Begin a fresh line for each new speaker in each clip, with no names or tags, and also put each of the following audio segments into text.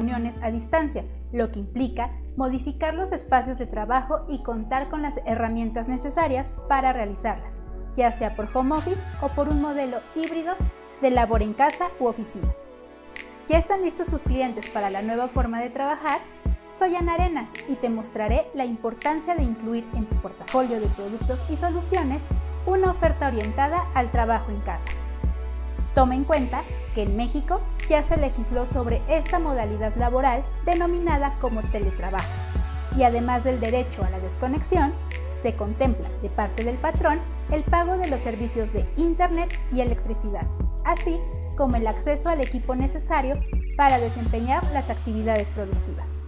reuniones a distancia, lo que implica modificar los espacios de trabajo y contar con las herramientas necesarias para realizarlas, ya sea por home office o por un modelo híbrido de labor en casa u oficina. ¿Ya están listos tus clientes para la nueva forma de trabajar? Soy Ana Arenas y te mostraré la importancia de incluir en tu portafolio de productos y soluciones una oferta orientada al trabajo en casa. Toma en cuenta que en México ya se legisló sobre esta modalidad laboral denominada como teletrabajo y además del derecho a la desconexión, se contempla de parte del patrón el pago de los servicios de Internet y electricidad, así como el acceso al equipo necesario para desempeñar las actividades productivas.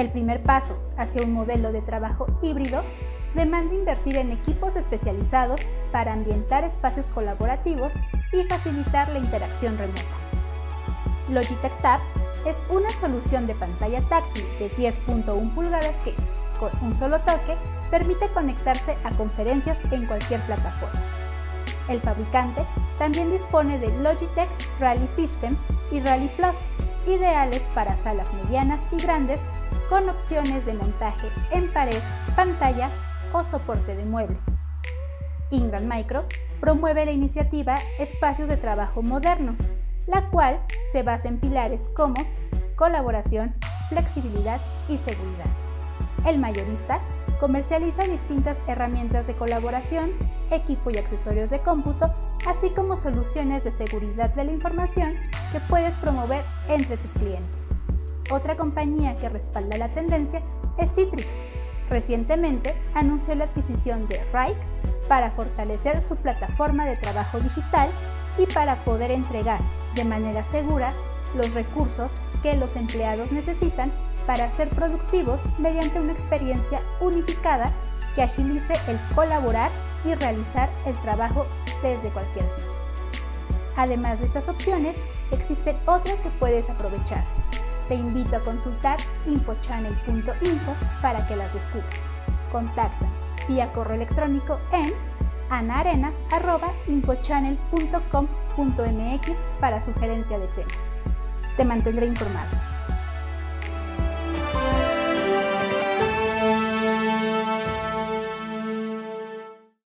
El primer paso hacia un modelo de trabajo híbrido demanda invertir en equipos especializados para ambientar espacios colaborativos y facilitar la interacción remota. Logitech Tab es una solución de pantalla táctil de 10.1 pulgadas que, con un solo toque, permite conectarse a conferencias en cualquier plataforma. El fabricante también dispone de Logitech Rally System y Rally Plus, ideales para salas medianas y grandes con opciones de montaje en pared, pantalla o soporte de mueble. Ingram Micro promueve la iniciativa Espacios de Trabajo Modernos, la cual se basa en pilares como colaboración, flexibilidad y seguridad. El mayorista comercializa distintas herramientas de colaboración, equipo y accesorios de cómputo, así como soluciones de seguridad de la información que puedes promover entre tus clientes. Otra compañía que respalda la tendencia es Citrix. Recientemente anunció la adquisición de Rike para fortalecer su plataforma de trabajo digital y para poder entregar de manera segura los recursos que los empleados necesitan para ser productivos mediante una experiencia unificada que agilice el colaborar y realizar el trabajo desde cualquier sitio. Además de estas opciones, existen otras que puedes aprovechar, te invito a consultar infochannel.info para que las descubras. Contacta vía correo electrónico en anaarenas.infochannel.com.mx para sugerencia de temas. Te mantendré informado.